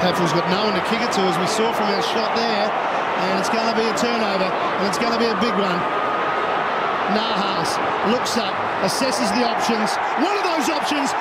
Pevsner's got no one to kick it to, as we saw from our shot there. And it's going to be a turnover, and it's going to be a big one. Nahas looks up, assesses the options. One of those options